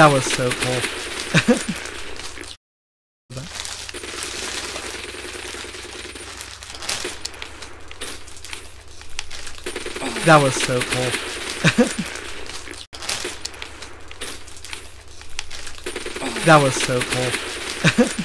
That was so cool. that was so cool. that was so cool.